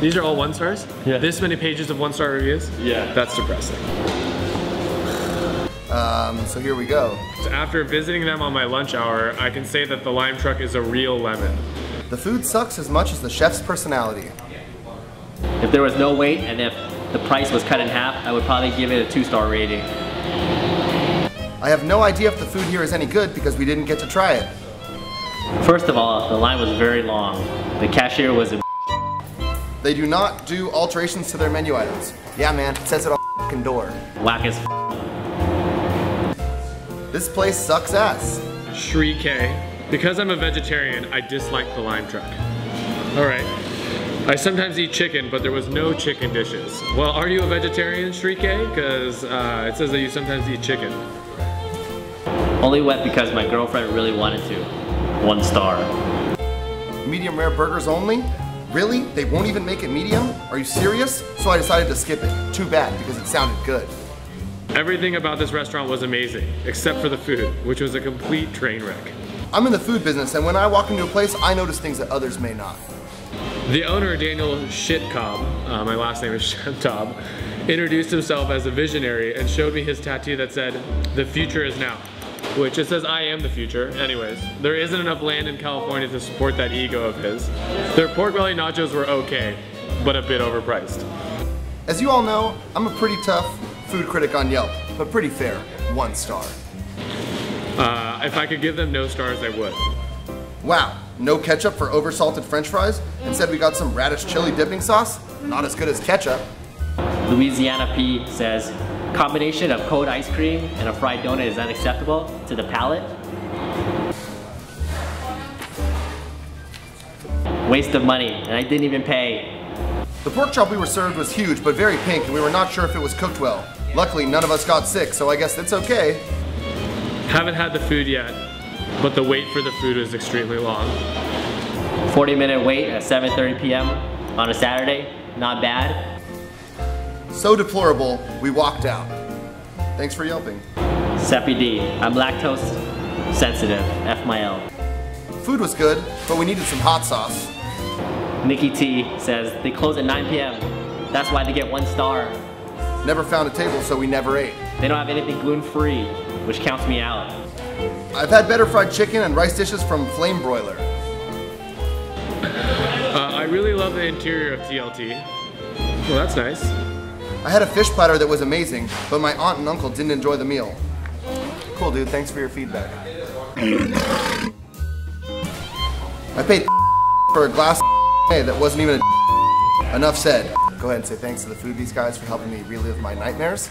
These are all one stars? Yeah. This many pages of one star reviews? Yeah. That's depressing. Um, so here we go. After visiting them on my lunch hour, I can say that the lime truck is a real lemon. The food sucks as much as the chef's personality. If there was no wait and if the price was cut in half, I would probably give it a two star rating. I have no idea if the food here is any good because we didn't get to try it. First of all, the line was very long. The cashier was a They do not do alterations to their menu items. Yeah, man, it says it on the f***ing door. whack as This place sucks ass. Shri K. Because I'm a vegetarian, I dislike the lime truck. Alright. I sometimes eat chicken, but there was no chicken dishes. Well, are you a vegetarian, Shri K? Because uh, it says that you sometimes eat chicken. Only went because my girlfriend really wanted to. One star. Medium rare burgers only? Really? They won't even make it medium? Are you serious? So I decided to skip it. Too bad, because it sounded good. Everything about this restaurant was amazing, except for the food, which was a complete train wreck. I'm in the food business, and when I walk into a place, I notice things that others may not. The owner, Daniel Shitcob, uh, my last name is Shemtob, introduced himself as a visionary and showed me his tattoo that said, the future is now. Which it says I am the future. Anyways, there isn't enough land in California to support that ego of his. Their pork belly nachos were okay, but a bit overpriced. As you all know, I'm a pretty tough food critic on Yelp, but pretty fair. One star. Uh, if I could give them no stars, I would. Wow, no ketchup for oversalted french fries? Instead we got some radish chili dipping sauce? Not as good as ketchup. Louisiana P says, combination of cold ice cream and a fried donut is unacceptable to the palate. Waste of money, and I didn't even pay. The pork chop we were served was huge, but very pink, and we were not sure if it was cooked well. Luckily, none of us got sick, so I guess it's okay. Haven't had the food yet, but the wait for the food was extremely long. 40 minute wait at 7.30 p.m. on a Saturday, not bad. So deplorable, we walked out. Thanks for yelping. Seppi D, I'm lactose sensitive, F my L. Food was good, but we needed some hot sauce. Nikki T says, they close at 9 p.m. That's why they get one star. Never found a table, so we never ate. They don't have anything gluten free, which counts me out. I've had better fried chicken and rice dishes from Flame Broiler. Uh, I really love the interior of TLT. Well, that's nice. I had a fish platter that was amazing, but my aunt and uncle didn't enjoy the meal. Cool, dude. Thanks for your feedback. I paid for a glass of that wasn't even a Enough said. Go ahead and say thanks to the Foodbeast guys for helping me relive my nightmares.